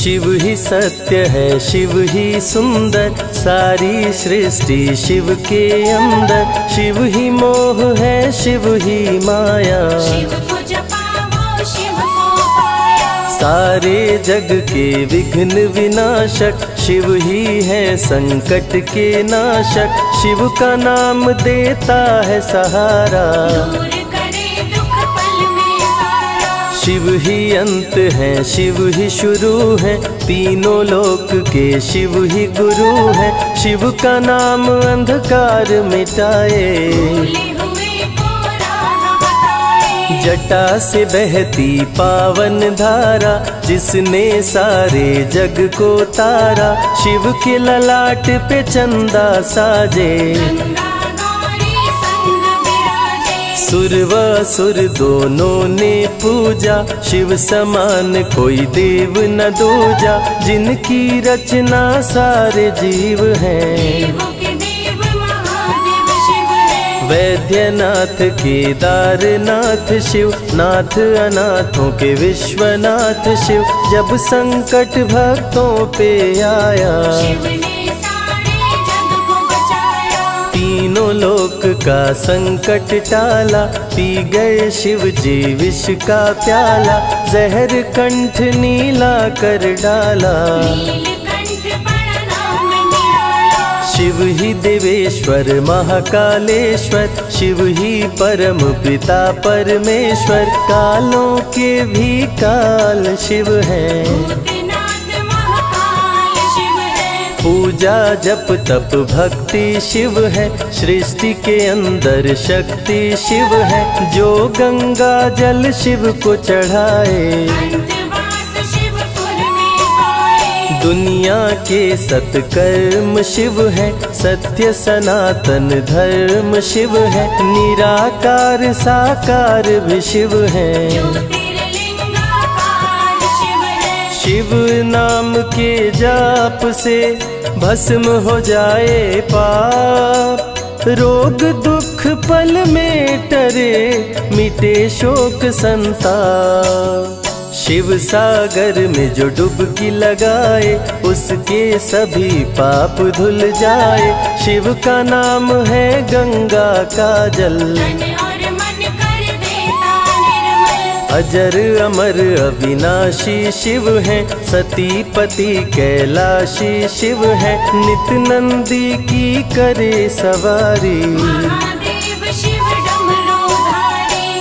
शिव ही सत्य है शिव ही सुंदर सारी सृष्टि शिव के अंदर। शिव ही मोह है शिव ही माया। शिव को जपाओ शिव को सारे जग के विघ्न विनाशक शिव ही है संकट के नाशक। शिव का नाम देता है सहारा। शिव ही अंत है, शिव ही शुरू है। तीनों लोक के शिव ही गुरु है। शिव का नाम अंधकार मिटाए। जटा से बहती पावन धारा, जिसने सारे जग को तारा, शिव के ललाट पे चंदा साजे। विराजे सुर व सुर दोनों ने पूजा। शिव समान कोई देव न दूजा। जिनकी रचना सारे जीव है। वैद्यनाथ, केदारनाथ शिव, नाथ अनाथों के विश्वनाथ शिव। जब संकट भक्तों पे आया लोक का संकट टाला पी गए शिव जी विष का प्याला जहर कंठ नीला कर डाला। शिव ही देवेश्वर महाकालेश्वर शिव ही परम पिता परमेश्वर कालों के भी काल शिव हैं। पूजा जप तप भक्ति शिव है सृष्टि के अंदर शक्ति शिव है जो गंगा जल शिव को चढ़ाए। दुनिया के सत्कर्म शिव है सत्य सनातन धर्म शिव है निराकार साकार भी शिव है। शिव नाम के जाप से भस्म हो जाए पाप, रोग दुख पल में टरे, मिटे शोक संताप। शिव सागर में जो डुबकी लगाए, उसके सभी पाप धुल जाए। शिव का नाम है गंगा का जल। अजर अमर अविनाशी शिव है सती पति कैलाशी शिव है नित नंदी की करे सवारी।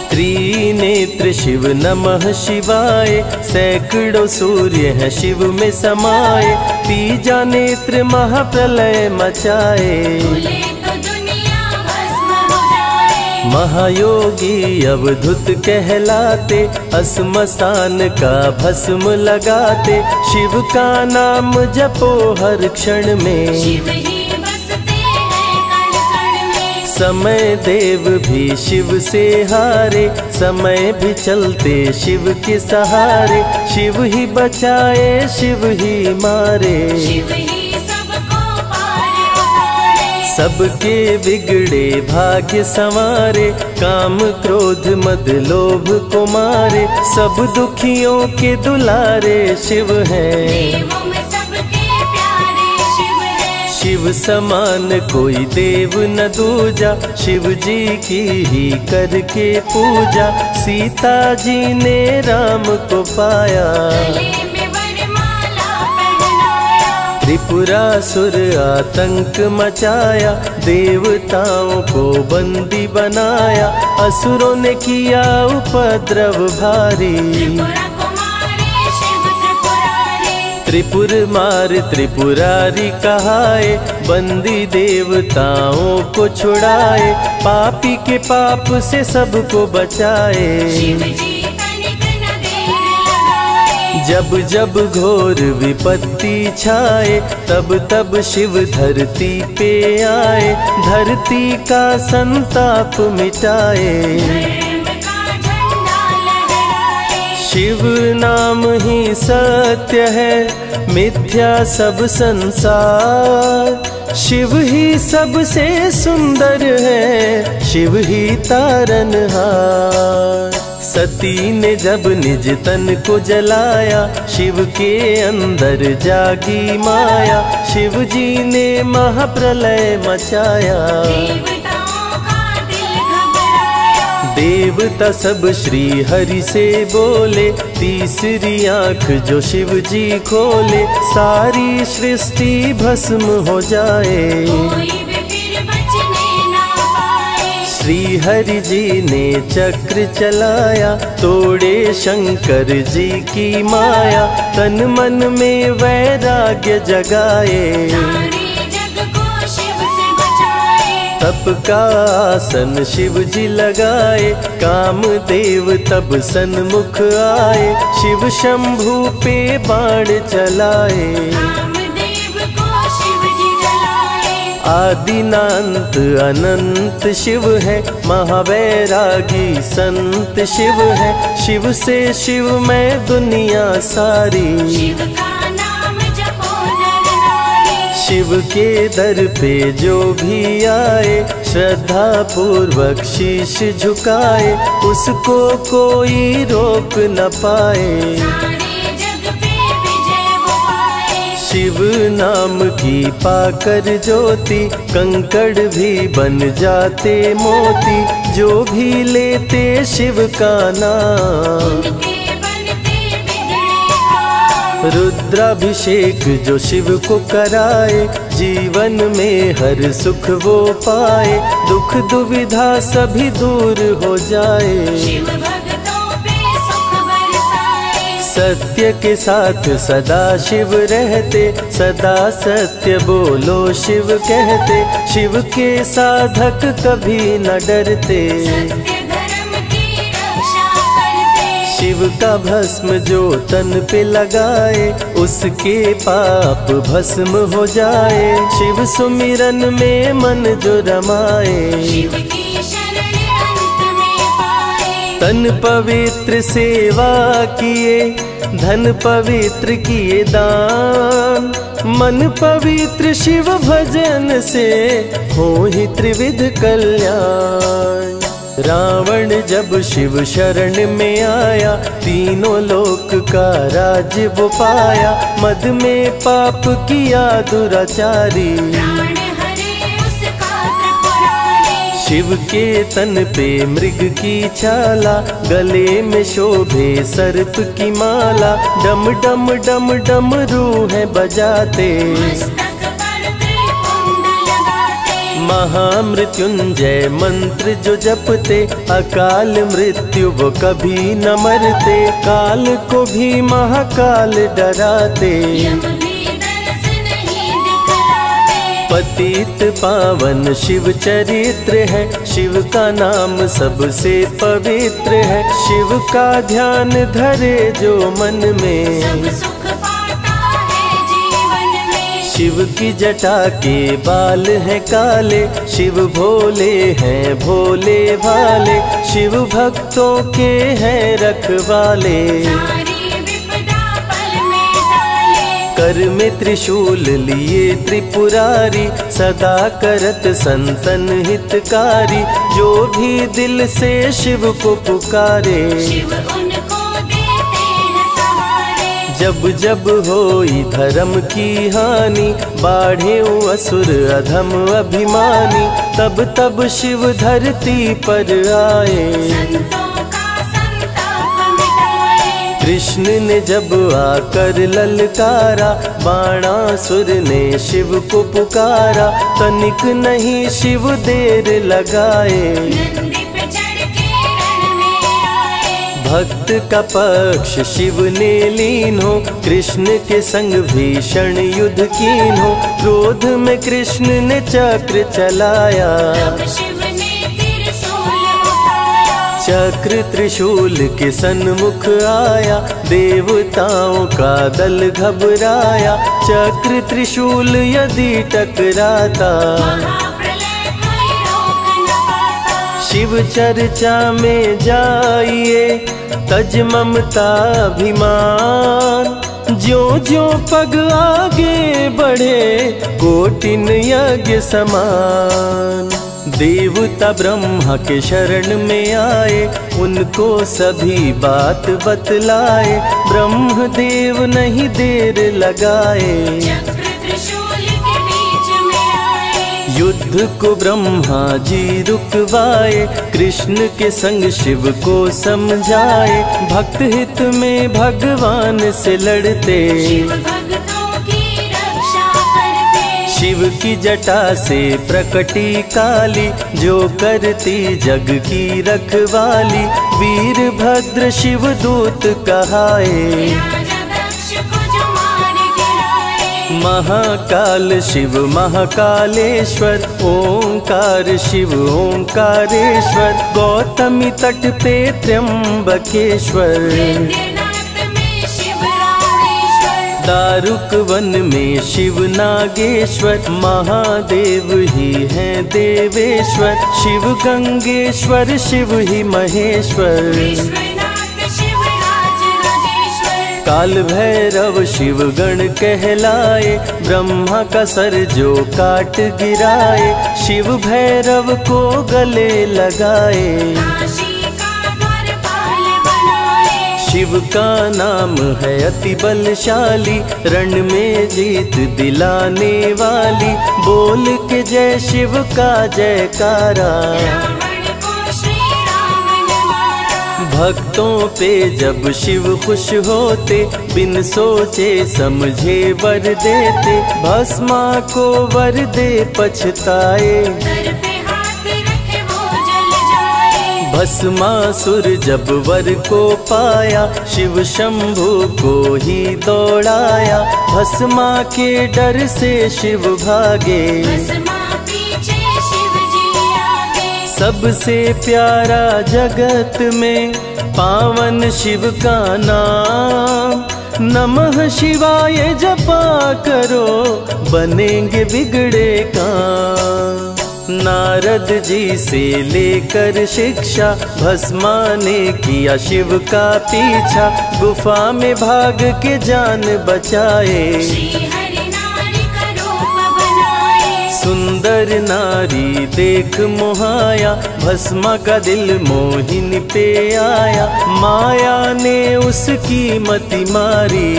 त्रिनेत्र शिव नमः शिवाय सैकड़ों सूर्य है शिव में समाये तीजा नेत्र महाप्रलय मचाए महायोगी अवधुत कहलाते असमसान का भस्म लगाते। शिव का नाम जपो हर क्षण में। शिव ही हैं समय देव भी शिव से हारे समय भी चलते शिव के सहारे। शिव ही बचाए शिव ही मारे। शिव ही सबके बिगड़े भाग्य संवारे काम क्रोध मद लोभ को मारे सब दुखियों के दुलारे शिव हैं। देवों में सबके प्यारे शिव है। शिव समान कोई देव न दूजा शिव जी की ही करके पूजा सीता जी ने राम को पाया। त्रिपुरासुर आतंक मचाया देवताओं को बंदी बनाया असुरों ने किया उपद्रव भारी। त्रिपुरा त्रिपुर मार त्रिपुरारी कहाए बंदी देवताओं को छुड़ाए पापी के पाप से सबको बचाए। जब जब घोर विपत्ति छाए, तब तब शिव धरती पे आए, धरती का संताप मिटाए। शिव नाम ही सत्य है, मिथ्या सब संसार। शिव ही सबसे सुंदर है, शिव ही तारनहार। सती ने जब निज तन को जलाया, शिव के अंदर जागी माया, शिव जी ने महाप्रलय मचाया। देवता सब श्री हरि से बोले, तीसरी आँख जो शिव जी खोले, सारी सृष्टि भस्म हो जाए। श्री हरि जी ने चक्र चलाया तोड़े शंकर जी की माया तन मन में वैराग्य जगाए। तप का आसन शिव जी लगाए काम देव तब सन्मुख आए शिव शंभु पे बाण चलाए। आदिनांत अनंत शिव है महावैरागी संत शिव है। शिव से शिव में दुनिया सारी। शिव का शिव दर पे जो भी आए श्रद्धा पूर्वक शीश झुकाए उसको कोई रोक न पाए। शिव नाम की पाकर ज्योति, कंकड़ भी बन जाते मोती, जो भी लेते शिव का नाम। रुद्राभिषेक जो शिव को कराए, जीवन में हर सुख वो पाए, दुख दुविधा सभी दूर हो जाए। सत्य के साथ सदा शिव रहते सदा सत्य बोलो शिव कहते शिव के साधक कभी न डरते। सत्य धर्म की रक्षा करते। शिव का भस्म जो तन पे लगाए उसके पाप भस्म हो जाए। शिव सुमिरन में मन जो रमाए। शिव की तन पवित्र सेवा किए, धन पवित्र किए दान। मन पवित्र शिव भजन से हो ही त्रिविध कल्याण। रावण जब शिव शरण में आया, तीनों लोक का राज वो पाया। मद में पाप किया दुराचारी। शिव के तन पे मृग की छाला गले में शोभे सर्प की माला। डम डम डम डम बजाते। पर त्रिपुंड लगाते। महामृत्युंजय मंत्र जो जपते अकाल मृत्यु वो कभी न मरते। काल को भी महाकाल डराते। पतित पावन शिव चरित्र है। शिव का नाम सबसे पवित्र है। शिव का ध्यान धरे जो मन में। शिव की जटा के बाल हैं काले। शिव भोले हैं भोले भाले। शिव भक्तों के हैं रखवाले। कर में त्रिशूल लिए त्रिपुरारी सदा करत संतन हितकारी जो भी दिल से शिव को पुकारे। शिव उनको देते हैं सहारे। जब जब होई धर्म की हानि बाढ़े असुर अधम अभिमानी तब तब शिव धरती पर आए। कृष्ण ने जब आकर ललकारा बाणासुर ने शिव को पुकारा तनिक नहीं शिव देर लगाए। नंदी पे चढ़ के रण में आए। भक्त का पक्ष शिव ने लीन हो कृष्ण के संग भीषण युद्ध कीन हो क्रोध में कृष्ण ने चक्र चलाया। चक्र त्रिशूल के सन्मुख आया, देवताओं का दल घबराया। चक्र त्रिशूल यदि टकराता, शिव चर्चा में जाइए तज ममता अभिमान। ज्यो ज्यो पग आगे बढ़े, कोटिन यज्ञ समान। देवता ब्रह्मा के शरण में आए, उनको सभी बात बतलाए ब्रह्म देव नहीं देर लगाए। युद्ध को ब्रह्मा जी रुकवाए, कृष्ण के संग शिव को समझाए, भक्त हित में भगवान से लड़ते। शिव की जटा से प्रकटी काली, जो करती जग की रखवाली। वीरभद्र शिव दूत कहाए, महाकाल शिव महाकालेश्वर, ओंकार शिव ओंकारेश्वर, गौतमी तट पे त्र्यंबकेश्वर। दारुक वन में शिव नागेश्वर, महादेव ही है देवेश्वर। शिव गंगेश्वर, शिव ही महेश्वर। काल भैरव शिव गण कहलाए, ब्रह्मा का सर जो काट गिराए, शिव भैरव को गले लगाए। शिव का नाम है अति बलशाली, रण में जीत दिलाने वाली। बोल के जय शिव का जयकारा। भक्तों पे जब शिव खुश होते, बिन सोचे समझे वर देते। भस्मा को वर दे पछताए। भस्मासुर जब वर को पाया शिव शंभु को ही दौड़ाया। भस्मा के डर से शिव भागे। सबसे प्यारा जगत में पावन शिव का नाम। नमः शिवाय जपा करो बनेंगे बिगड़े काम। नारद जी से लेकर शिक्षा भस्मा ने किया शिव का पीछा, गुफा में भाग के जान बचाए। सुंदर नारी देख मोहाया, भस्मा का दिल मोहिनी पे आया, माया ने उसकी मति मारी।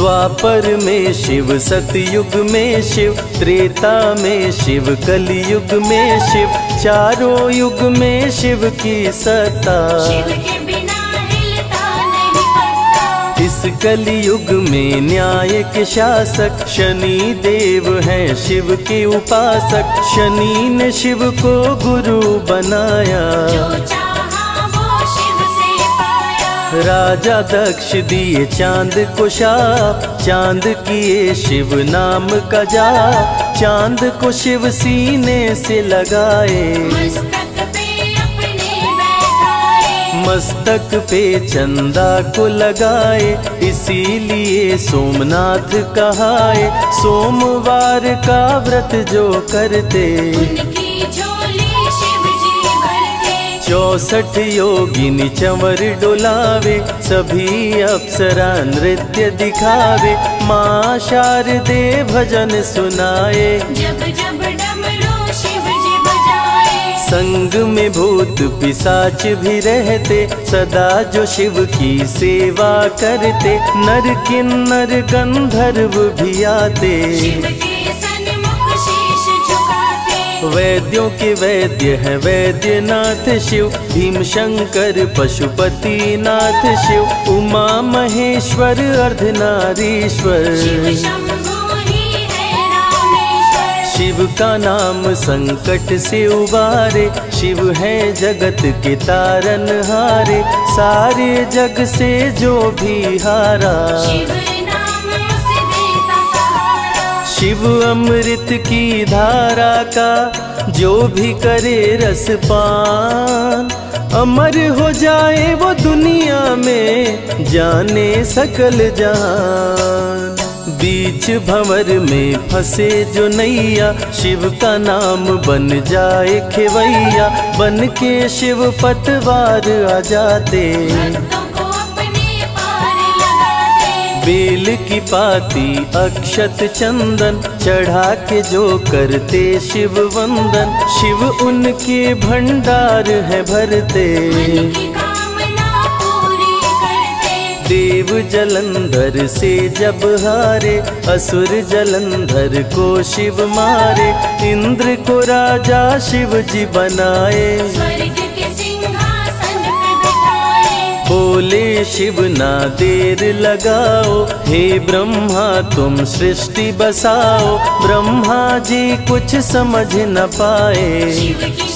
द्वापर में शिव सतयुग में शिव त्रेता में शिव कलयुग में शिव चारों युग में शिव की सत्ता। शिव के बिना हिलता नहीं पत्ता इस कलयुग में न्याय के शासक शनि देव हैं शिव के उपासक शनि ने शिव को गुरु बनाया। राजा दक्ष दिए चाँद को शाप। चाँद किए शिव नाम का जाप। चाँद को शिव सीने से लगाए। मस्तक पे मस्तक पे चंदा को लगाए। इसीलिए सोमनाथ कहाए। सोमवार का व्रत जो करते। चौसठ योगिनी चंवर डोलावे सभी अप्सरा नृत्य दिखावे। माँ शारदे भजन सुनाए। जब जब डमरू शिव जी बजाए। संग में भूत पिशाच भी रहते सदा जो शिव की सेवा करते नर किन्नर गंधर्व भी आते। शिव के वैद्यों के वैद्य है वैद्यनाथ शिव भीम शंकर पशुपति नाथ शिव, उमा महेश्वर है रामेश्वर शिव का नाम संकट से उबारे, शिव है जगत के तारन हारे सारे जग से जो भी हारा। शिव शिव अमृत की धारा का जो भी करे रस पान। अमर हो जाए वो दुनिया में, जाने सकल जान। बीच भंवर में फंसे जो नैया, शिव का नाम बन जाए खेवैया। बन के शिव पतवार आ जाते। बेल की पाती, अक्षत चंदन, चढ़ा के जो करते शिव वंदन। शिव उनके भंडार है भरते। देव जलंधर से जब हारे, असुर जलंधर को शिव मारे। इंद्र को राजा शिव जी बनाए। बोले शिव ना देर लगाओ हे ब्रह्मा तुम सृष्टि बसाओ ब्रह्मा जी कुछ समझ न पाए। शिव की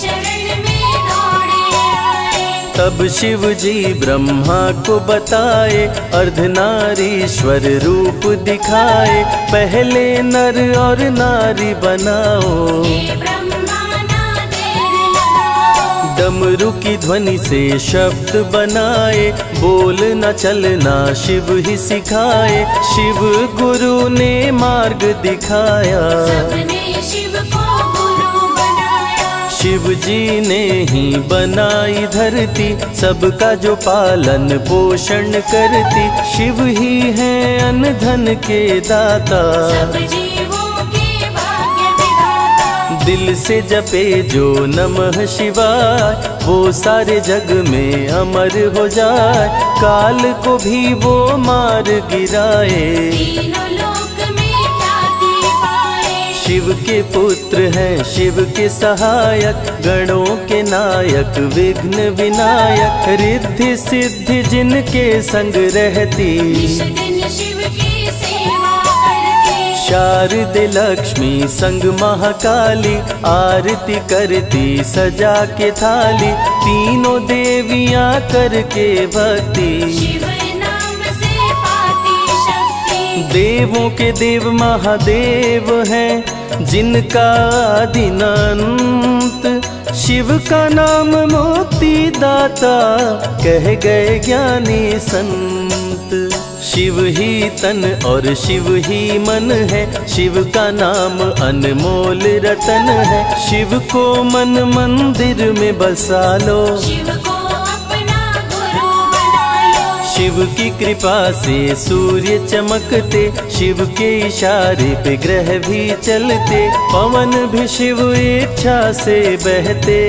तब शिव जी ब्रह्मा को बताए अर्धनारीश्वर रूप दिखाए पहले नर और नारी बनाओ। डमरू की ध्वनि से शब्द बनाए बोल न चलना शिव ही सिखाए। शिव गुरु ने मार्ग दिखाया। शिव जी ने ही बनाई धरती सबका जो पालन पोषण करती। शिव ही है अन्न धन के दाता। दिल से जपे जो नमः शिवाय वो सारे जग में अमर हो जाए। काल को भी वो मार गिराए। तीनों लोक में ख्याति पाए। शिव के पुत्र हैं शिव के सहायक गणों के नायक विघ्न विनायक रिद्धि सिद्धि जिनके संग रहती। शारद लक्ष्मी संग महाकाली आरती करती सजा के थाली तीनों देवियाँ करके भक्ति। शिव नाम से पाती शक्ति। देवों के देव महादेव हैं जिनका दिनांत शिव का नाम मुक्ति दाता कह गए ज्ञानी संत। शिव ही तन और शिव ही मन है। शिव का नाम अनमोल रतन है। शिव को मन मंदिर में बसा लो शिव को अपना गुरु बना लो शिव की कृपा से सूर्य चमकते शिव के इशारे पे ग्रह भी चलते पवन भी शिव इच्छा से बहते।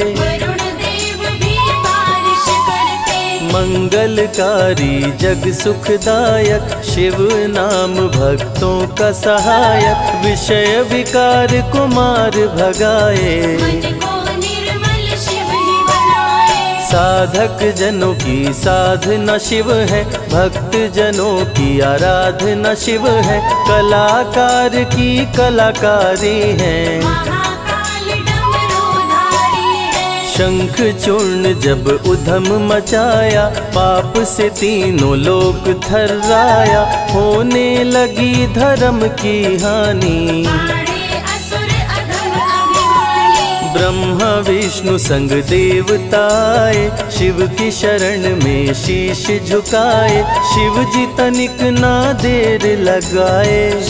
मंगलकारी जग सुखदायक शिव नाम भक्तों का सहायक विषय विकार कुमार भगाए। मन को निर्मल शिव ही बनाए। साधक जनों की साधना शिव है भक्त जनों की आराधना शिव है कलाकार की कलाकारी है। शंख चूर्ण जब उधम मचाया, पाप से तीनों लोक थर्राया। होने लगी धर्म की हानि। ब्रह्मा विष्णु संग देवताए, शिव की शरण में शीश झुकाए, शिव जी तनिक ना देर लगाए।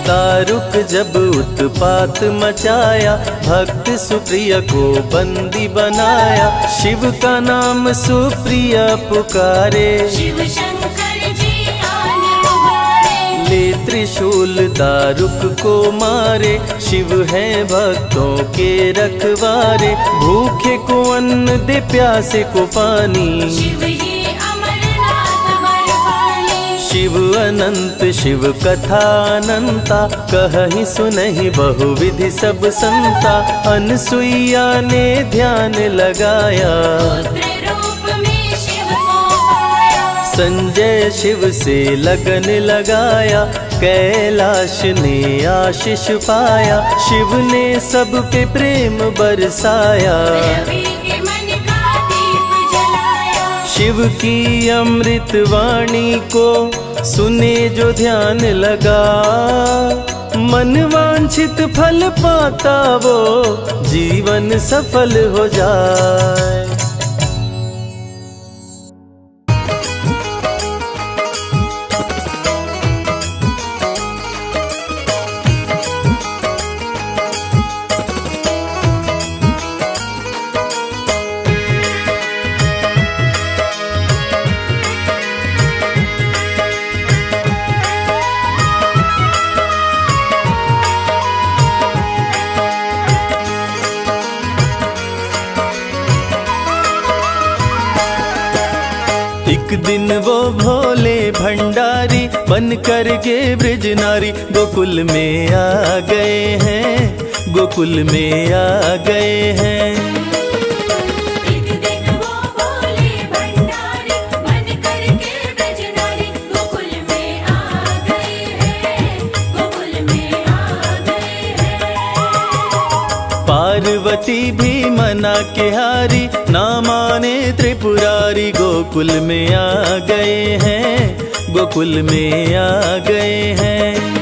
दारुक जब उत्पात मचाया भक्त सुप्रिय को बंदी बनाया। शिव का नाम सुप्रिय पुकारे। शिव शंकर जी आन उबारे। ले त्रिशूल दारुक को मारे। शिव है भक्तों के रखवारे। भूखे को अन्न दे प्यासे को पानी। शिव अनंत, शिव कथा अनंता कहीं सुनहि बहुविधि सब संता अनसुईया ने ध्यान लगाया। संजय शिव से लगन लगाया, कैलाश ने आशीष पाया, शिव ने सब पे प्रेम बरसाया। शिव की अमृत वाणी को सुने जो ध्यान लगा। मन वांछित फल पाता वो जीवन सफल हो जाए। बन कर के ब्रज नारी गोकुल में आ गए हैं गोकुल में आ गए हैं। एक दिन वो भोले भंडारी बन करके ब्रजनारी गोकुल में आ गए हैं गोकुल में आ गए हैं। पार्वती भी मना के हारी ना माने त्रिपुरारी गोकुल में आ गए हैं। गोकुल में आ गए हैं।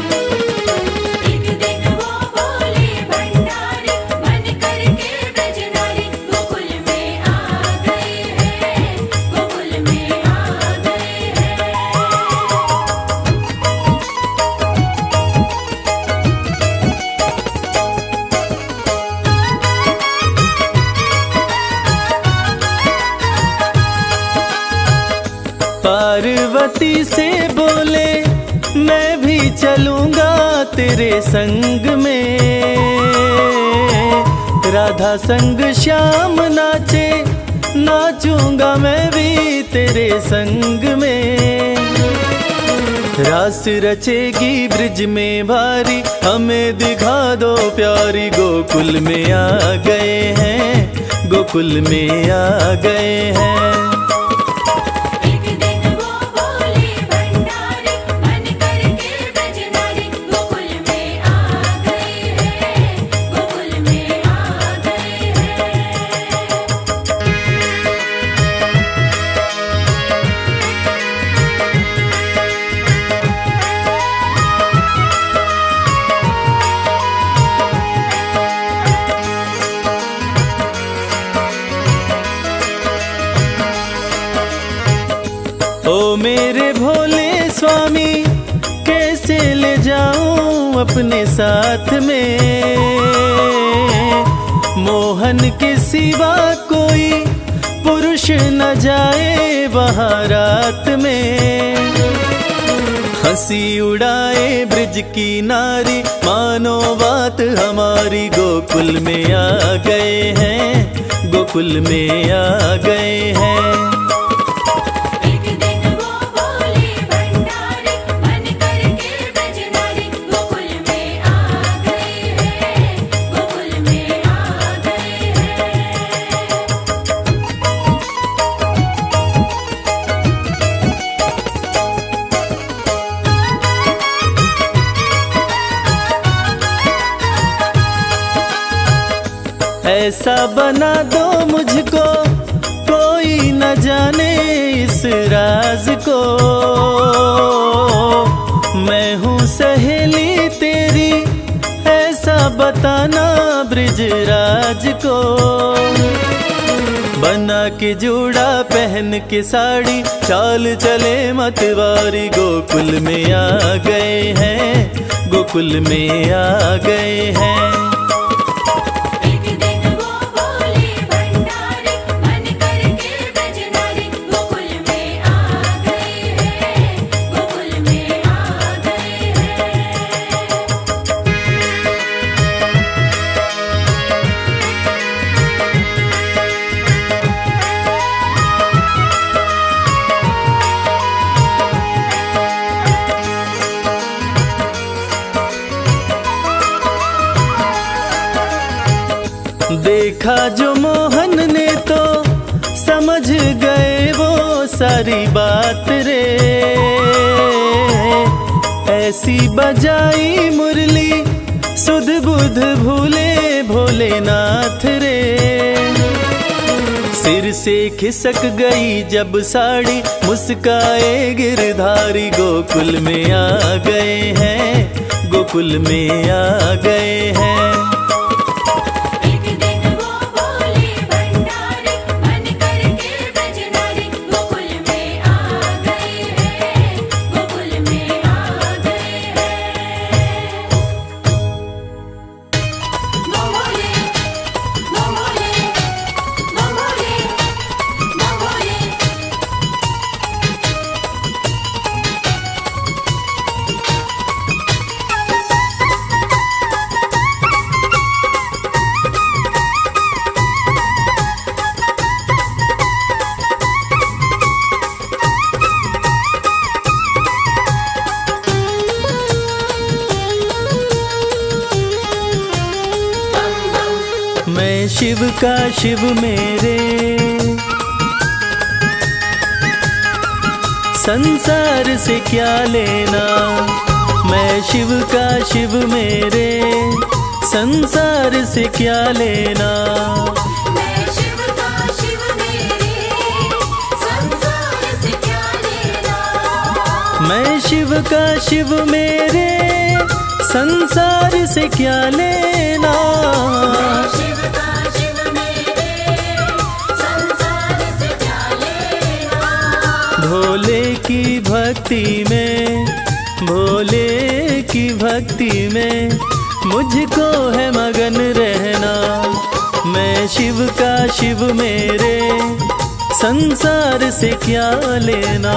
संग में। राधा संग श्याम नाचे, नाचूँगा मैं भी तेरे संग में। रास रचेगी ब्रिज में भारी, हमें दिखा दो प्यारी, गोकुल में आ गए हैं, गोकुल में आ गए हैं। अपने साथ में। मोहन के सिवा कोई पुरुष न जाए वहाँ रात में। हँसी उड़ाए ब्रिज की नारी, मानो बात हमारी गोकुल में आ गए हैं, गोकुल में आ गए हैं। ब्रिजराज को। बना के जूड़ा पहन के साड़ी, चाल चले मतवारी गोकुल में आ गए हैं, गोकुल में आ गए हैं। ऐसी बजाई मुरली, सुध बुध भूले भोलेनाथ रे। सिर से खिसक गई जब साड़ी, मुस्काए गिरधारी गोकुल में आ गए हैं, गोकुल में आ गए हैं। का शिव मेरे। संसार से क्या लेना? मैं शिव का शिव मेरे। संसार से क्या लेना? मैं शिव का शिव मेरे। संसार से क्या लेना? भक्ति में भोले की भक्ति में, मुझको है मगन रहना। मैं शिव का शिव मेरे, संसार से क्या लेना?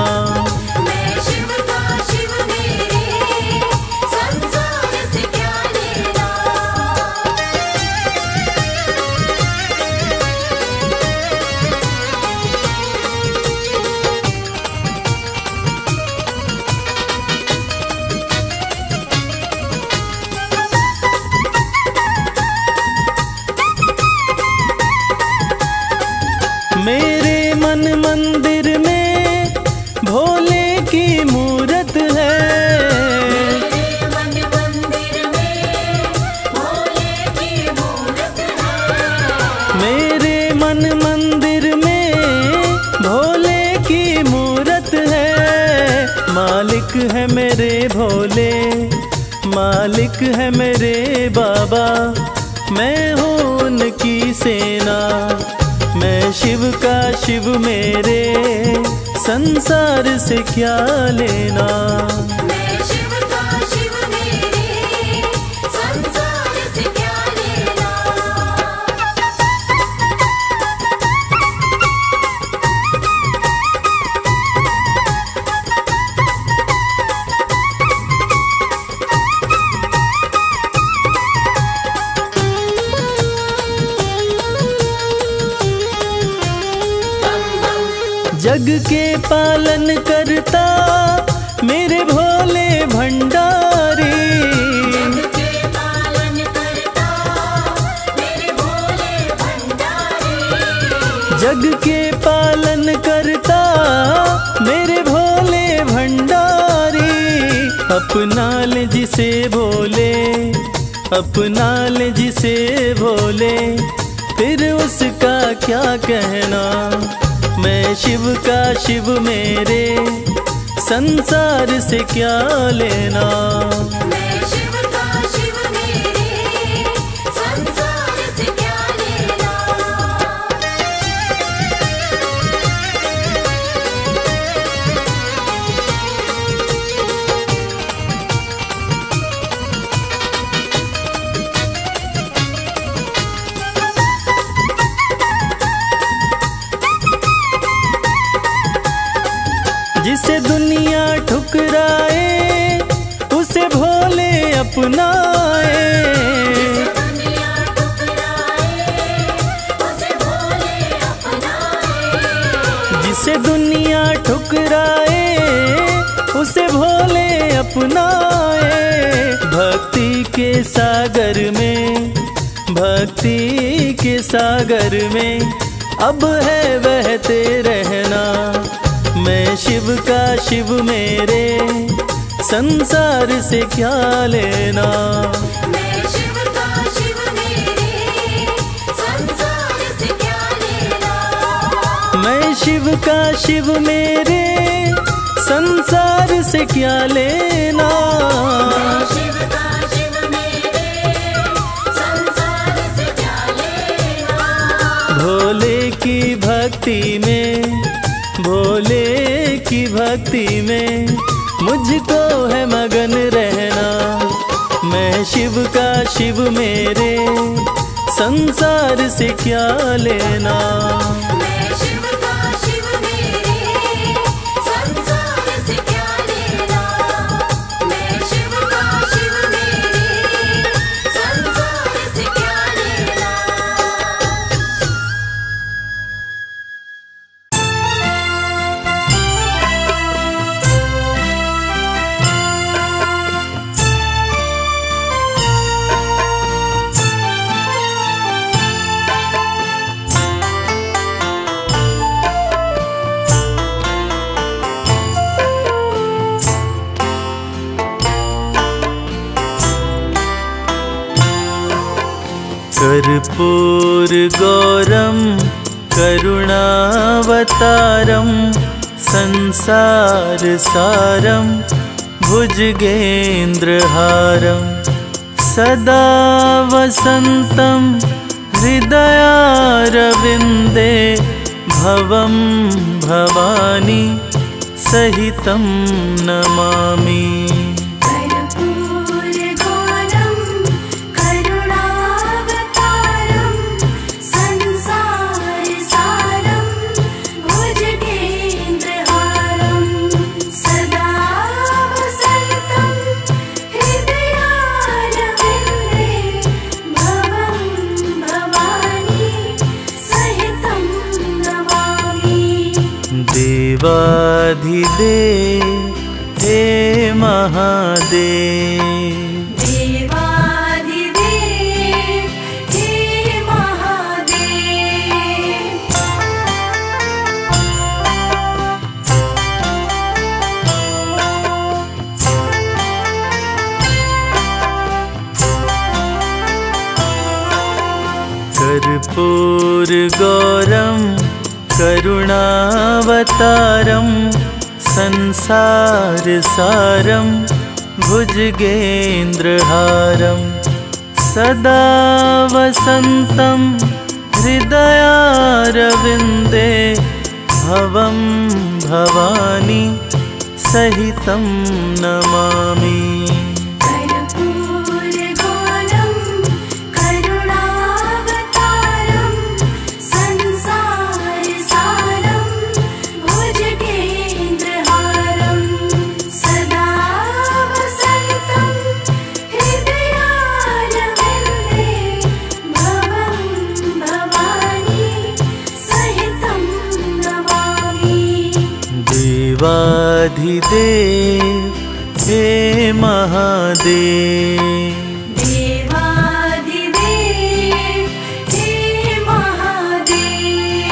है मेरे भोले, मालिक है मेरे बाबा। मैं हूँ उनकी सेना, मैं शिव का शिव मेरे। संसार से क्या लेना? जिसे भोले, अपना ले जिसे भोले, फिर उसका क्या कहना? मैं शिव का शिव मेरे, संसार से क्या लेना? सागर में भक्ति के सागर में अब है बहते रहना। मैं शिव का शिव मेरे संसार से क्या लेना? मैं शिव का शिव मेरे संसार से क्या लेना? मैं शिव का भक्ति में भोले की भक्ति में, मुझको है मगन रहना। मैं शिव का शिव मेरे, संसार से क्या लेना? संसारसारं भुजगेन्द्रहारं सदा वसन्तं हृदयारविन्दे भवं भवानी सहितं नमामि हे महादेव। देवादिदेव हे महादेव। कर्पूरगौरं करुणावतारं संसारसारं भुजगेन्द्रहारं सदा वसन्तं हृदयारविन्दे भवं भवानी सहितं नमामि देवाधिदेव हे महादेव। महादेव।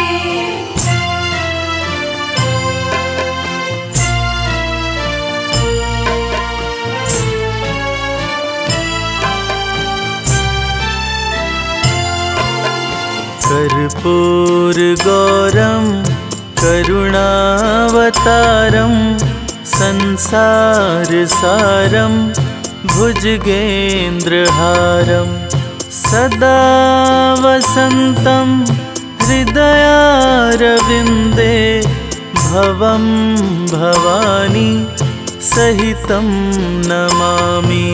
कर्पूरगौरं करुणावतारं संसारसारं भुजगेन्द्रहारं सदा वसन्तं हृदयारविन्दे भवं भवानी सहितं नमामि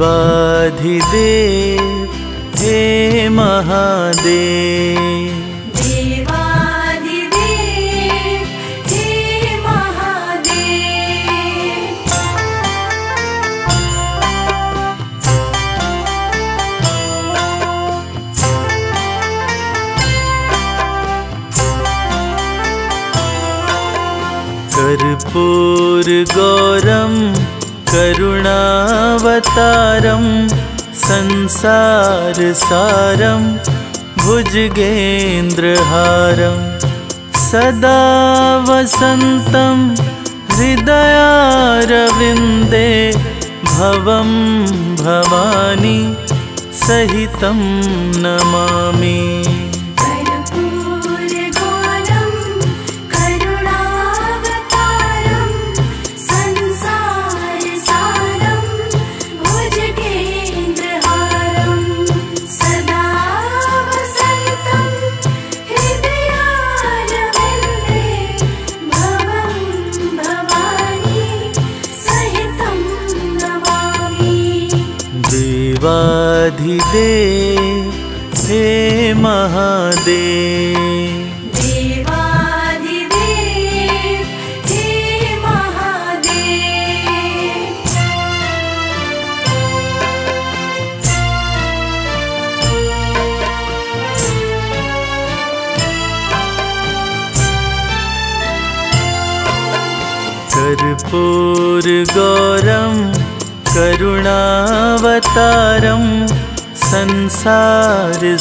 देवाधिदेव हे महादेव। हे महादेव। कर्पूरगौरं करुणावतारं संसारसारं भुजगेन्द्रहारं सदा वसन्तं हृदयारविन्दे भवं भवानी सहितं नमामि महादेव हे महादेव। कर्पूर गौरम करुणावतारम संसारसारं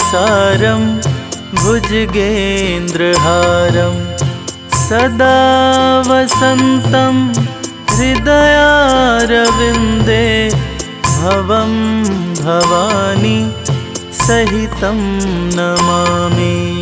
भुजगेन्द्रहारं सदा वसन्तं हृदयारविन्दे भवं भवानी सहितं नमामि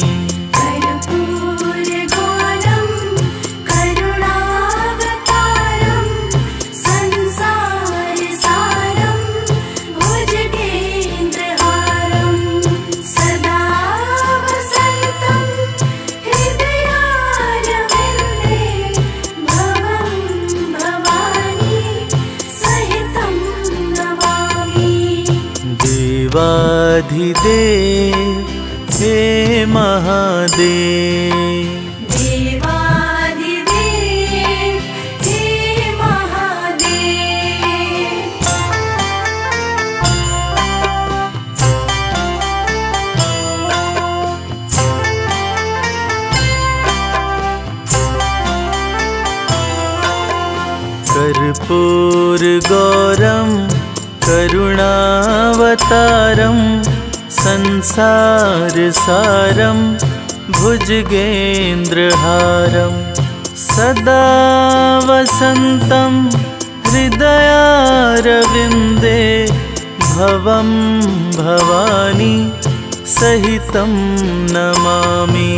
महादेव देवादिदेव हे महादेव कर्पूरगौरं करुणावतारं संसारसारं भुजगेन्द्रहारं सदा वसन्तं हृदयारविन्दे भवं भवानी सहितं नमामि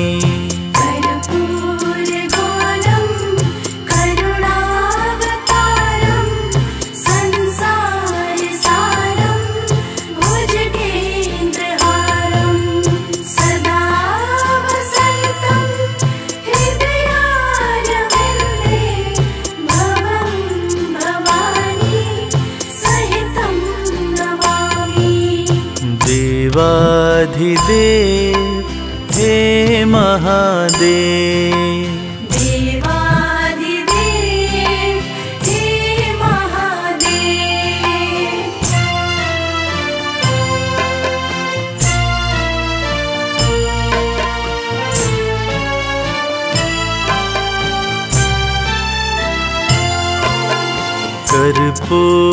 महादेव देवादिदेव हे महादेव।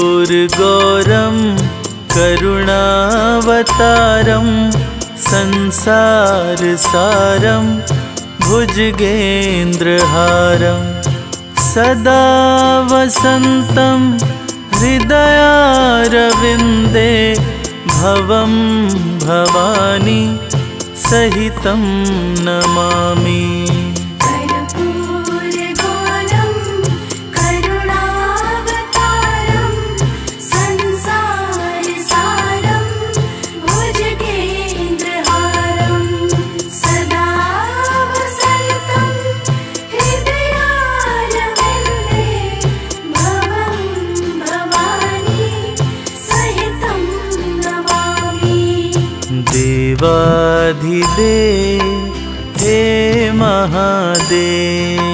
कर्पूरगौरं करुणावतारं संसारसारं भुजगेन्द्रहारं सदा वसन्तं हृदयारविन्दे भवं भवानी सहितं नमामि महादेव हे महादेव।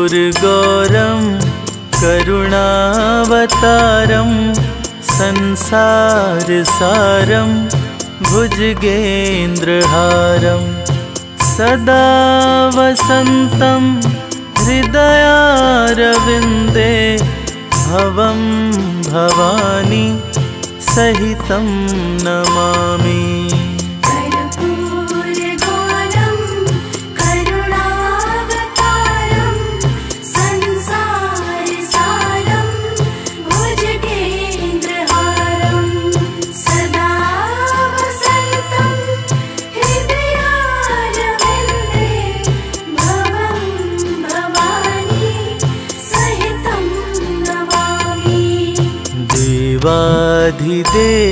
कर्पूरगौरं करुणावतारं संसारसारं भुजगेन्द्रहारं सदा वसन्तं हृदयारविन्दे भवं भवानी सहितं नमामि देवाधिदेव हे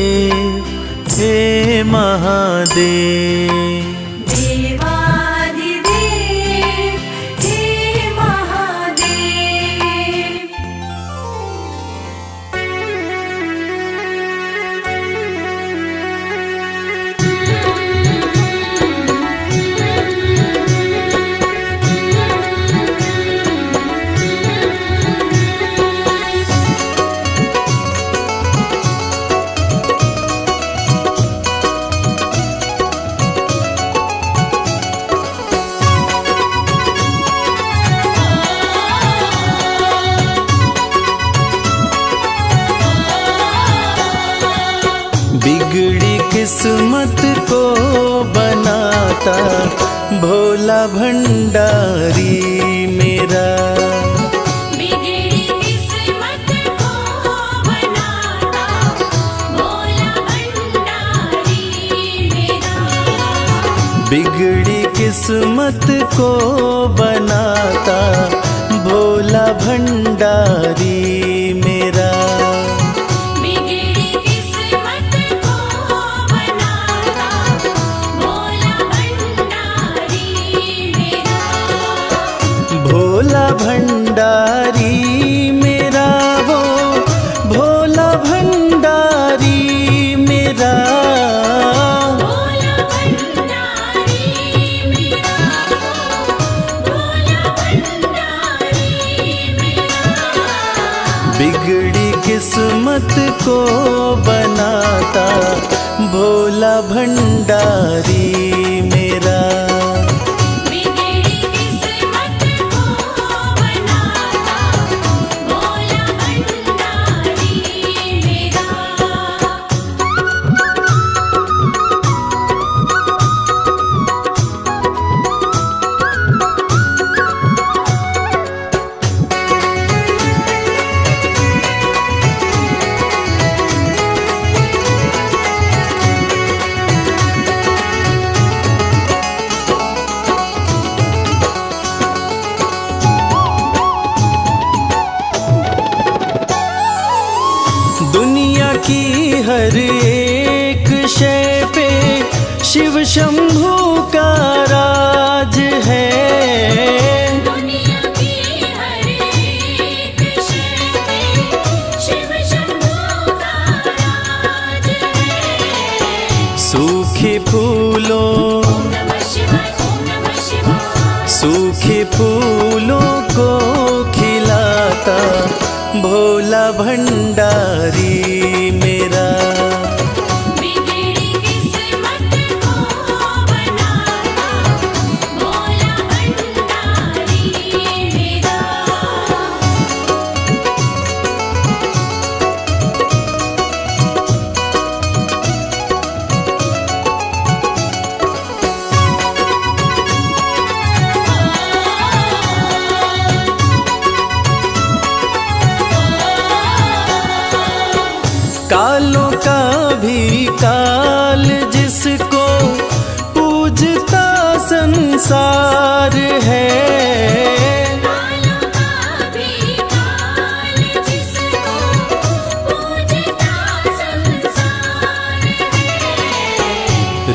भंडारी मेरा। बिगड़ी किस्मत को बनाता भोला भंडारी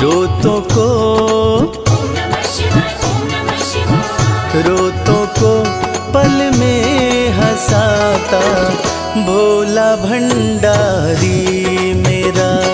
रोतों को रोतों को पल में हंसाता भोला भंडारी मेरा।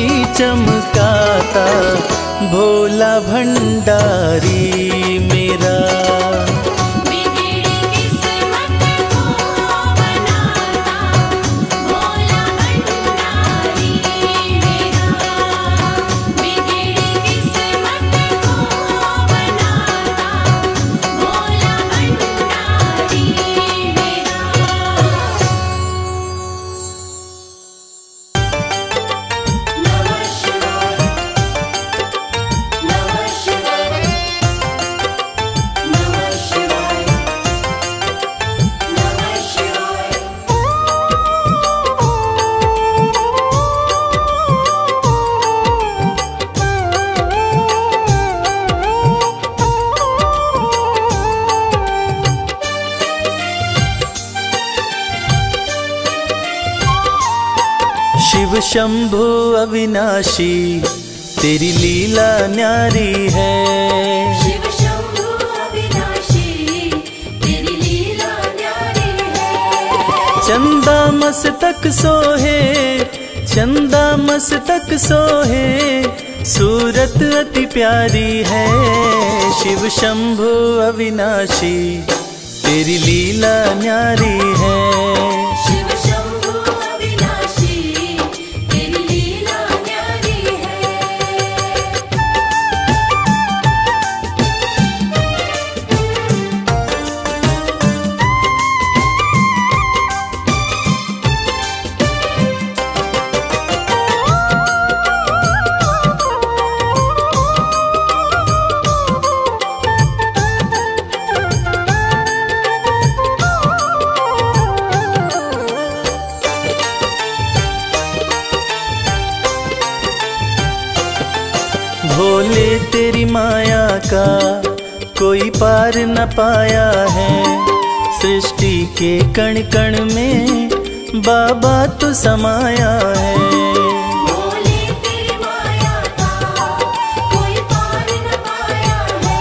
ही चमकाता भोला भंडारी मेरा। शंभु अविनाशी तेरी लीला न्यारी है। शिव शंभु अविनाशी तेरी है। चंदा मस्तक सोहे चंदा मस्तक सोहे सूरत अति प्यारी है। शिव शंभु अविनाशी तेरी लीला न्यारी है। न पाया है। सृष्टि के कण कण में बाबा तो समाया है। बोले तेरी माया का कोई पार न पाया है।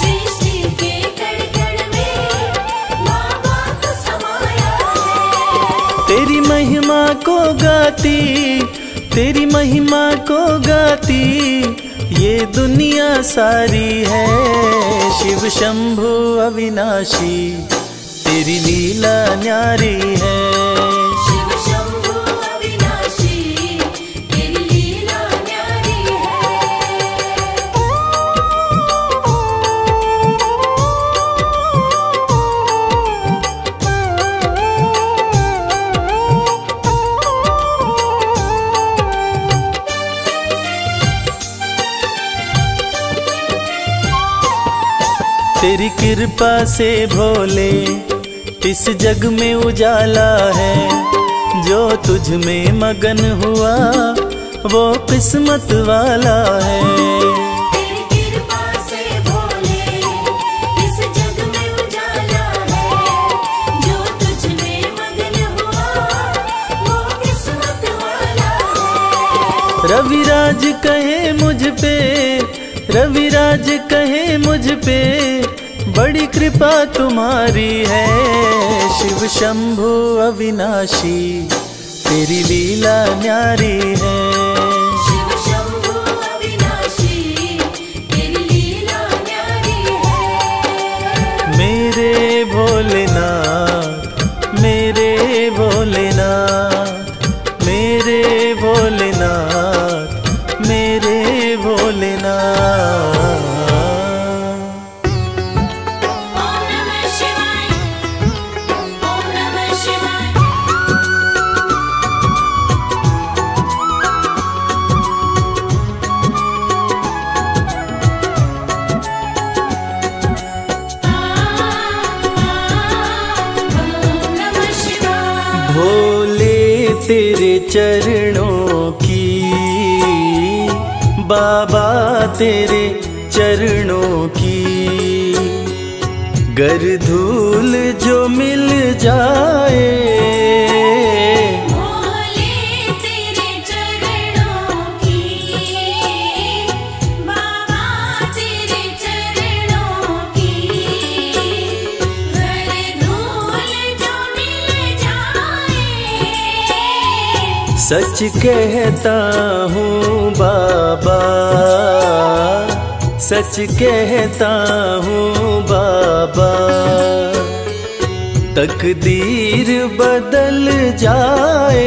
सृष्टि के कण कण में बाबा तो समाया है। तेरी महिमा को गाती तेरी महिमा को गाती ये दुनिया सारी है। शिव शंभु अविनाशी तेरी लीला न्यारी है। तेरी कृपा से भोले इस जग में उजाला है। जो तुझ में मगन हुआ वो किस्मत वाला है। तेरी कृपा से भोले इस जग में उजाला है। जो तुझ में मगन हुआ वो किस्मत वाला है। रविराज कहे मुझ पे रविराज कहे मुझ पे बड़ी कृपा तुम्हारी है। शिव शंभु अविनाशी तेरी लीला न्यारी है। तेरे चरणों की। गर धूल जो मिल जाए सच कहता हूँ बाबा। सच कहता हूँ बाबा। तकदीर बदल जाए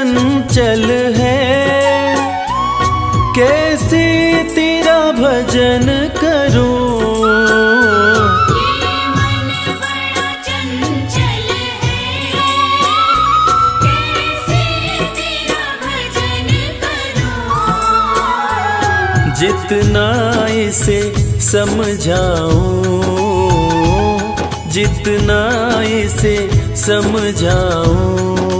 चंचल है। कैसे तेरा भजन करूँ? जितना इसे समझाऊं जितना इसे समझाऊं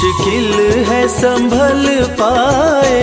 मुश्किल है संभल पाए।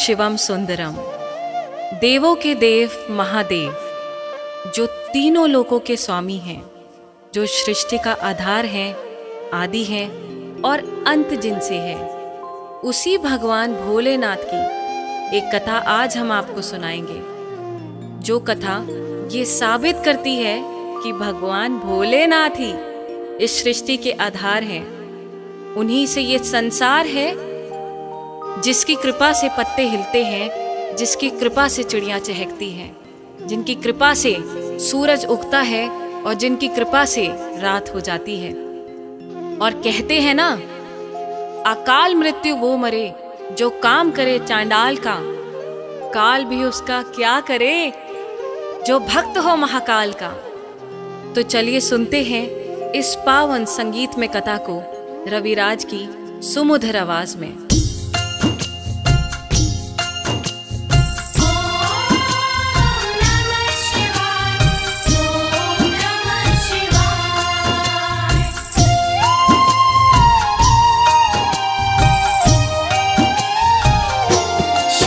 शिवम सुंदरम। देवों के देव, महादेव, जो तीनों लोकों के स्वामी हैं, जो सृष्टि का आधार है, आदि है, और अंत जिनसे है, उसी भगवान भोलेनाथ की एक कथा आज हम आपको सुनाएँगे। जो कथा ये साबित करती है कि भगवान भोलेनाथ ही इस सृष्टि के आधार हैं, उन्हीं से ये संसार है जिसकी कृपा से पत्ते हिलते हैं, जिसकी कृपा से चिड़ियाँ चहकती हैं, जिनकी कृपा से सूरज उगता है और जिनकी कृपा से रात हो जाती है। और कहते हैं ना, अकाल मृत्यु वो मरे जो काम करे चांडाल का। काल भी उसका क्या करे जो भक्त हो महाकाल का। तो चलिए सुनते हैं इस पावन संगीत में कथा को रविराज की सुमधुर आवाज़ में।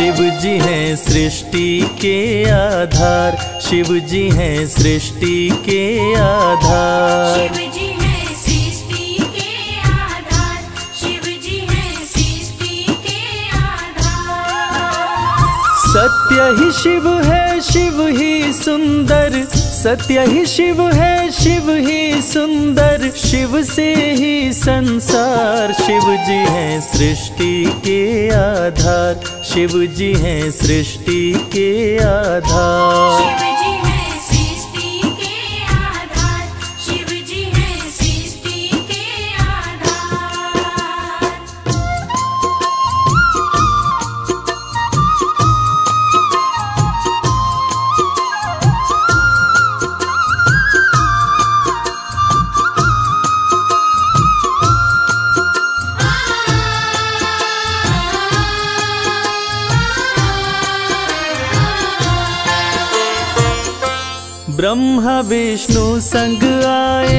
शिव जी हैं सृष्टि के आधार शिव जी हैं सृष्टि के आधार। शिव जी हैं सृष्टि के आधार शिव जी हैं सृष्टि के आधार। सत्य ही शिव है शिव ही सुंदर। सत्य ही शिव है शिव ही सुंदर। शिव से ही संसार शिव जी हैं सृष्टि के आधार। शिव जी हैं सृष्टि के आधार। ब्रह्मा विष्णु संग आए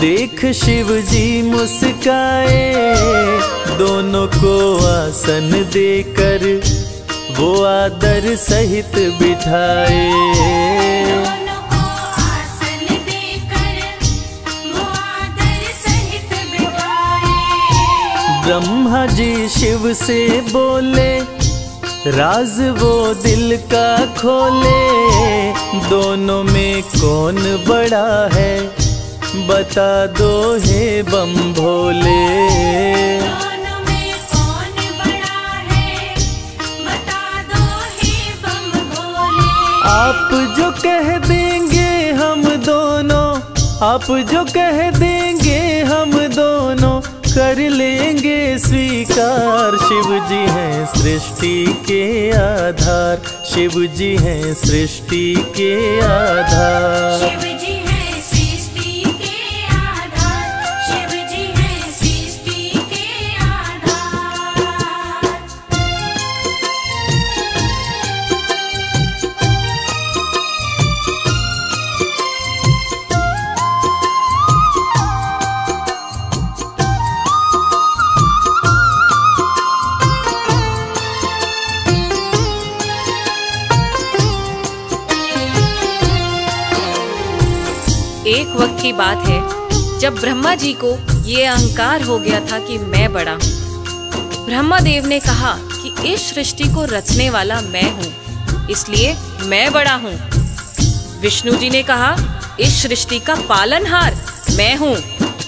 देख शिव जी मुस्काए। दोनों को आसन देकर वो आदर सहित बिठाए। दोनों को आसन देकर वो आदर सहित बिठाए। ब्रह्मा जी शिव से बोले राज वो दिल का खोले। दोनों में कौन बड़ा है? बता दो हे बम भोले। दोनों में कौन बड़ा है? बता दो हे बम भोले। आप जो कह देंगे हम दोनों आप जो कह देंगे हम दोनों कर लेंगे स्वीकार। शिव जी हैं सृष्टि के आधार। शिव जी हैं सृष्टि के आधार। बात है, जब ब्रह्मा जी को ये अहंकार हो गया था कि मैं बड़ा। हूँ ब्रह्मा देव ने कहा कि इस सृष्टि को रचने वाला मैं हूँ, इसलिए मैं बड़ा हूँ। विष्णु जी ने कहा, इस सृष्टि का पालनहार मैं हूँ,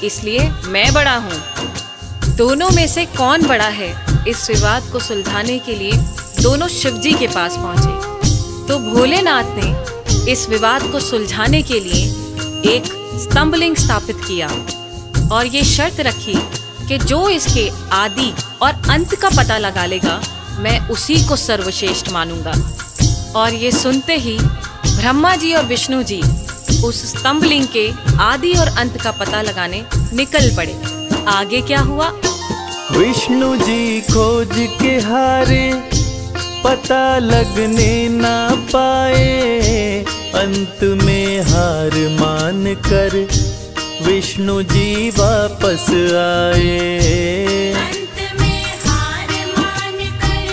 इसलिए मैं बड़ा हूँ। दोनों में से कौन बड़ा है, इस विवाद को सुलझाने के लिए दोनों शिव जी के पास पहुँचे। तो भोलेनाथ ने इस विवाद को सुलझाने के लिए एक स्तंभलिंग स्थापित किया। और ये शर्त रखी कि जो इसके आदि और अंत का पता लगा लेगा, मैं उसी को सर्वश्रेष्ठ मानूँगा। और ये सुनते ही ब्रह्मा जी और विष्णु जी उस स्तंभलिंग के आदि और अंत का पता लगाने निकल पड़े। आगे क्या हुआ? विष्णु जी खोज के हारे पता लगने ना पाए। अंत में हार मान कर विष्णु जी वापस आए। अंत में हार मान कर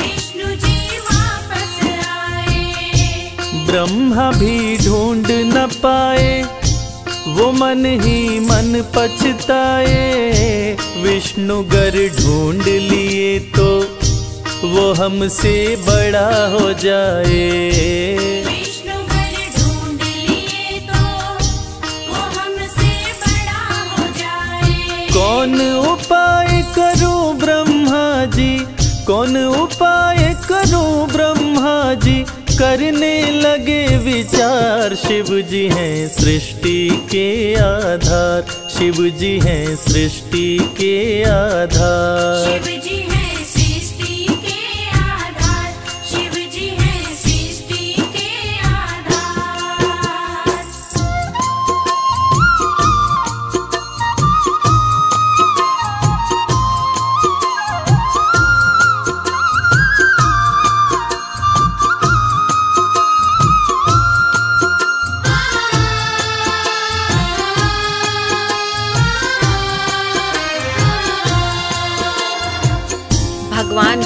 विष्णु जी वापस आए। ब्रह्मा भी ढूंढ न पाए वो मन ही मन पछताए। विष्णु गर ढूंढ लिए तो वो हमसे बड़ा हो जाए। कौन उपाय करूँ ब्रह्मा जी? कौन उपाय करूँ ब्रह्मा जी? करने लगे विचार शिव जी हैं सृष्टि के आधार। शिव जी हैं सृष्टि के आधार।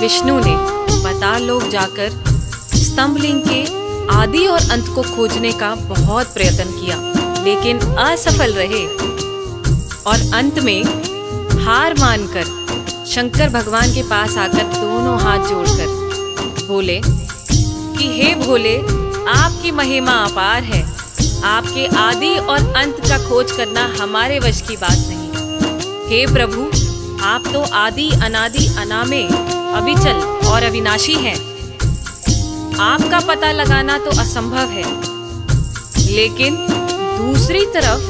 विष्णु ने बता लोग जाकर स्तंभलिंग के आदि और अंत को खोजने का बहुत प्रयत्न किया, लेकिन असफल रहे। और अंत में हार मानकर शंकर भगवान के पास आकर दोनों हाथ जोड़कर बोले कि, हे भोले, आपकी महिमा अपार है। आपके आदि और अंत का खोज करना हमारे वश की बात नहीं। हे प्रभु, आप तो आदि, अनादि, अनामे अविचल और अविनाशी हैं। आपका पता लगाना तो असंभव है। लेकिन दूसरी तरफ़,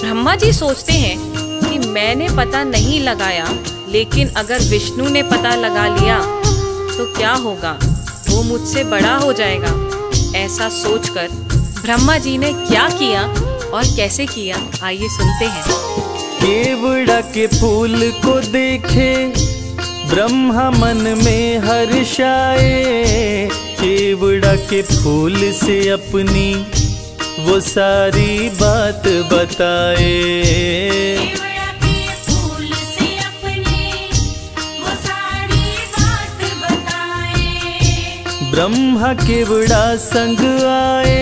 ब्रह्मा जी सोचते हैं कि मैंने पता नहीं लगाया, लेकिन अगर विष्णु ने पता लगा लिया तो क्या होगा? वो मुझसे बड़ा हो जाएगा। ऐसा सोचकर ब्रह्मा जी ने क्या किया और कैसे किया? आइए सुनते हैं। केवड़ा के फूल को देखे। ब्रह्मा मन में हर्षाए केवड़ा के फूल से अपनी वो सारी बात बताए। केवड़ा के फूल वो सारी बात बताए। ब्रह्मा केवड़ा संग आए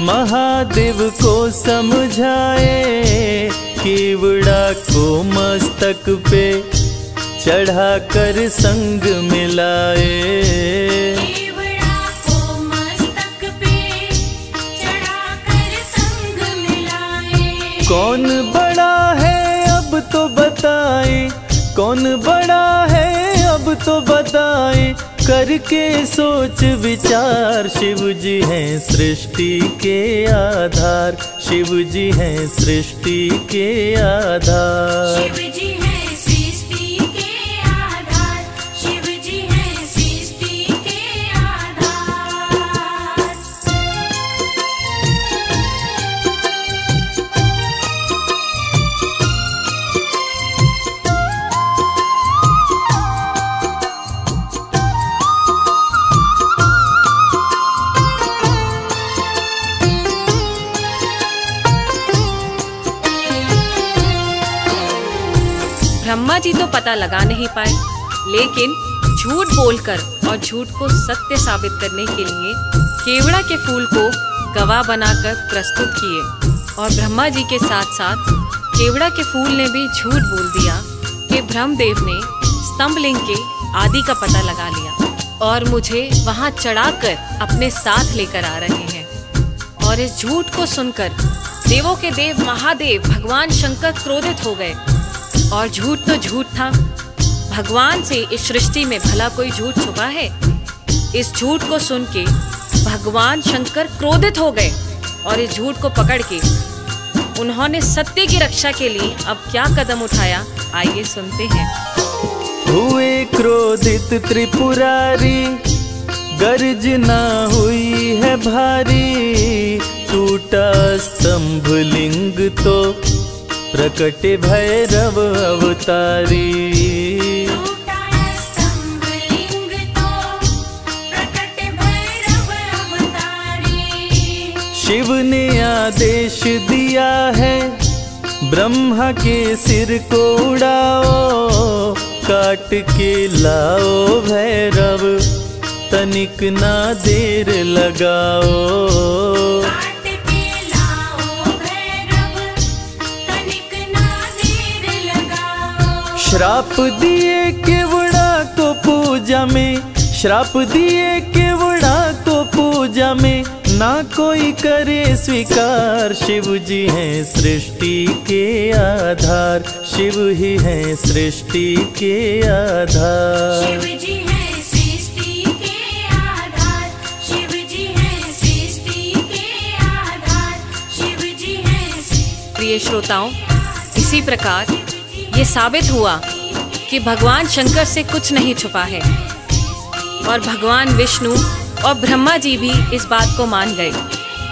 महादेव को समझाए केवड़ा को मस्तक पे चढ़ाकर संग मिलाए। केवड़ा को मस्तक पे चढ़ाकर संग मिलाए। कौन बड़ा है अब तो बताए। कौन बड़ा है अब तो बताए। करके सोच विचार शिव जी हैं सृष्टि के आधार। शिव जी हैं सृष्टि के आधार। ब्रह्मा जी तो पता लगा नहीं पाए। लेकिन झूठ बोलकर और झूठ को सत्य साबित करने के लिए केवड़ा के फूल को गवाह बनाकर प्रस्तुत किए और ब्रह्मा जी के साथ साथ केवड़ा के फूल ने भी झूठ बोल दिया कि ब्रह्मदेव ने स्तंभलिंग के आदि का पता लगा लिया और मुझे वहाँ चढ़ाकर अपने साथ लेकर आ रहे हैं। और इस झूठ को सुनकर देवों के देव महादेव भगवान शंकर क्रोधित हो गए और झूठ तो झूठ था। भगवान से इस सृष्टि में भला कोई झूठ छुपा है? इस झूठ को सुन के भगवान शंकर क्रोधित हो गए और इस झूठ को पकड़ के उन्होंने सत्य की रक्षा के लिए अब क्या कदम उठाया? आइए सुनते हैं। हुए क्रोधित त्रिपुरारी गर्जना हुई है भारी, टूटा स्तंभ लिंग तो प्रकट भैरव अवतारी। शिव ने आदेश दिया है, ब्रह्मा के सिर को उड़ाओ, काट के लाओ भैरव, तनिक ना देर लगाओ। श्राप दिए केवड़ा को पूजा में श्राप दिए केवड़ा को पूजा में। ना कोई करे स्वीकार शिव जी हैं सृष्टि के आधार। शिव ही हैं सृष्टि के आधार। है सृष्टि के आधार। शिव जी है सृष्टि के आधार। शिव जी है सृष्टि प्रिय श्रोताओं इसी प्रकार ये साबित हुआ कि भगवान शंकर से कुछ नहीं छुपा है। और भगवान विष्णु और ब्रह्मा जी भी इस बात को मान गए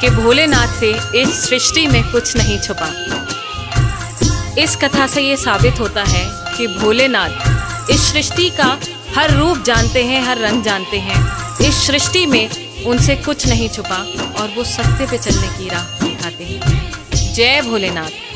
कि भोलेनाथ से इस सृष्टि में कुछ नहीं छुपा। इस कथा से ये साबित होता है कि भोलेनाथ इस सृष्टि का हर रूप जानते हैं, हर रंग जानते हैं। इस सृष्टि में उनसे कुछ नहीं छुपा और वो सत्य पे चलने की राह दिखाते हैं। जय भोलेनाथ।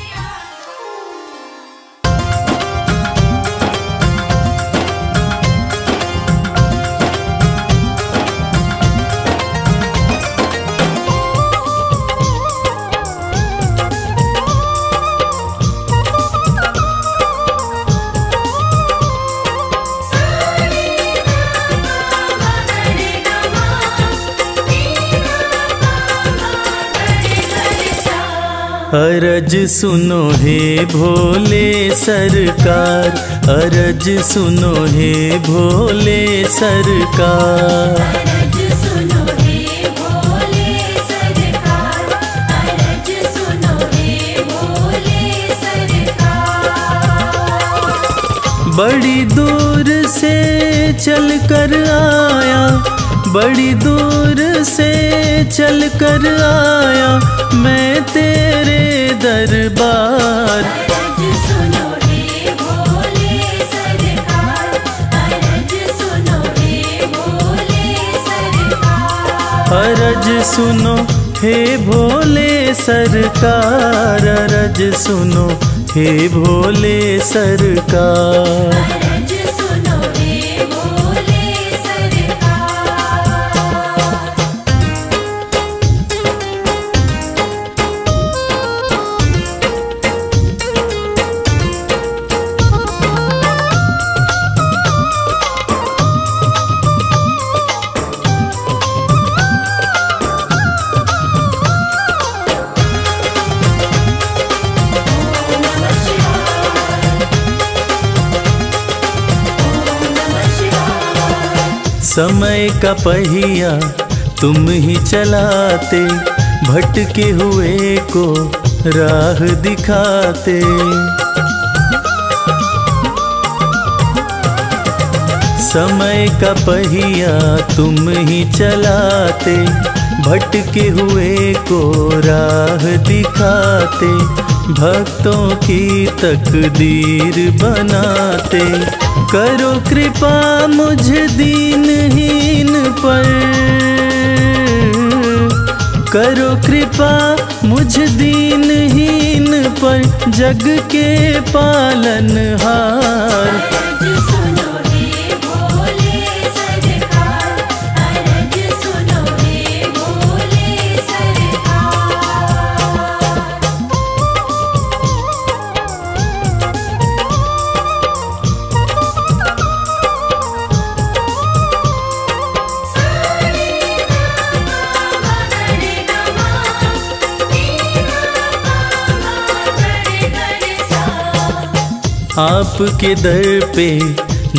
अरज सुनो हे भोले सरकार अरज सुनो हे भोले सरकार। अरज सुनो हे भोले सरकार अरज सुनो हे भोले सरकार। बड़ी दूर से चल कर आया बड़ी दूर से चल कर आया मैं तेरे दरबार। अरज सुनो हे भोले सरकार अरज सुनो हे भोले सरकार। समय का पहिया तुम ही चलाते, भटके हुए को राह दिखाते। समय का पहिया तुम ही चलाते, भटके हुए को राह दिखाते, भक्तों की तकदीर बनाते। करो कृपा मुझ दीनहीन पर। करो कृपा मुझ दीनहीन पर। जग के पालनहार अरज आपके दर पे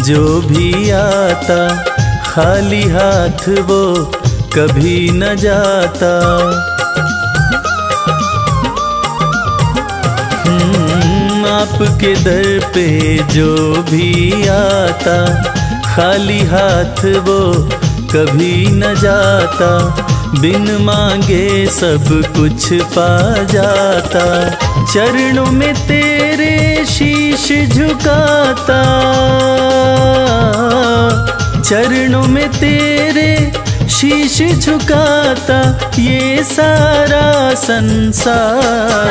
जो भी आता खाली हाथ वो कभी न जाता। हम्म, आपके दर पे जो भी आता खाली हाथ वो कभी न जाता। बिन मांगे सब कुछ पा जाता, चरणों में तेरे शीश झुकाता। चरणों में तेरे शीश झुकाता, ये सारा संसार।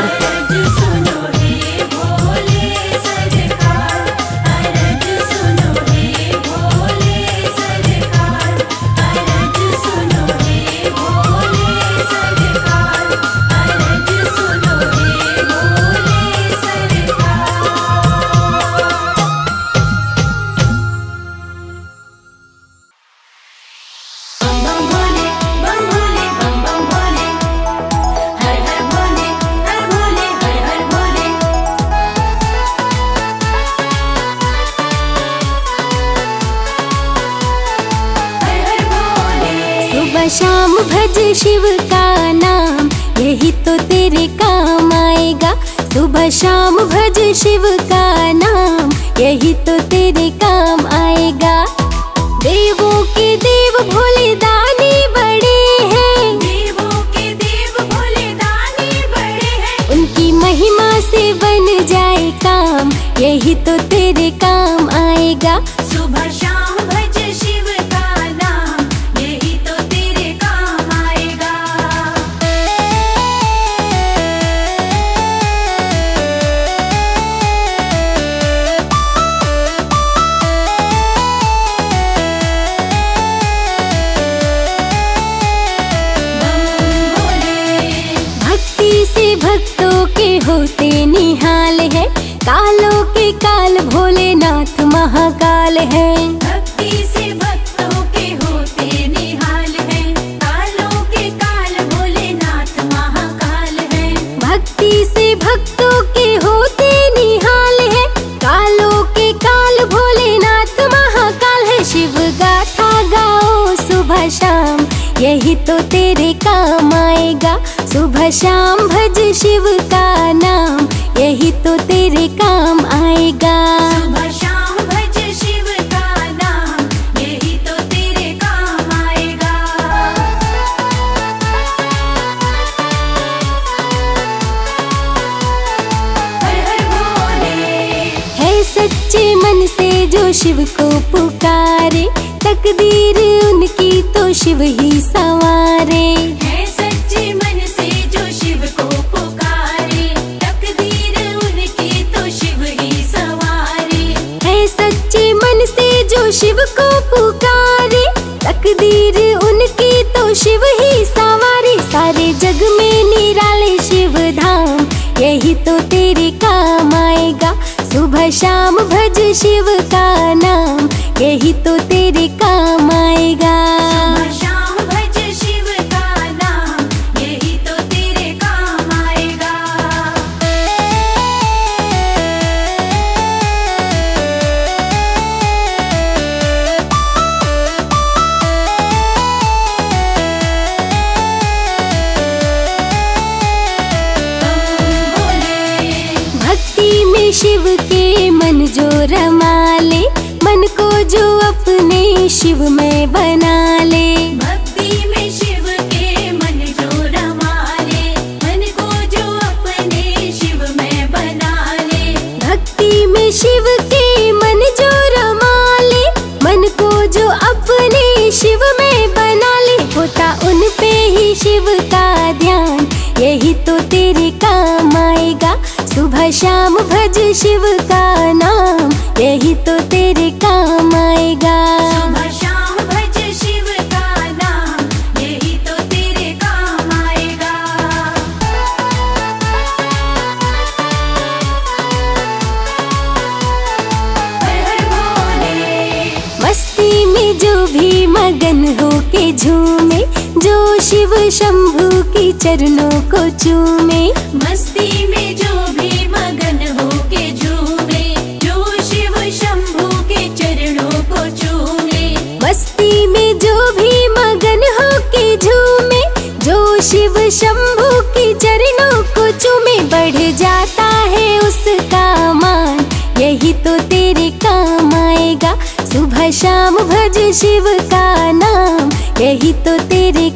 शिव ही संवारे। है सच्चे मन से जो शिव को पुकारे। तकदीर उनकी तो शिव ही सवारे। है सच्चे मन से जो शिव को पुकारे। तकदीर उनकी तो शिव ही संवारे। सारे जग में निराले शिव धाम यही तो तेरे काम आएगा। सुबह शाम भज शिव का नाम यही तो तेरे काम आएगा। शिव में बना ले। भक्ति में शिव के मन जो रमा ले। मन को जो अपने शिव में बना ले। भक्ति में शिव के मन जो रमा ले। मन को जो अपने शिव में बना ले। होता उन पे ही शिव का ध्यान। यही तो तेरे काम आएगा। सुबह शाम भज शिव का चरणों को चूमे। मस्ती में जो भी मगन हो के झूमे जो शिव शंभू के चरणों को चूमे। मस्ती में जो भी मगन हो के झूमे जो शिव शंभू के चरणों को चूमे। बढ़ जाता है उसका मान यही तो तेरे काम आएगा। सुबह शाम भज शिव का नाम यही तो तेरे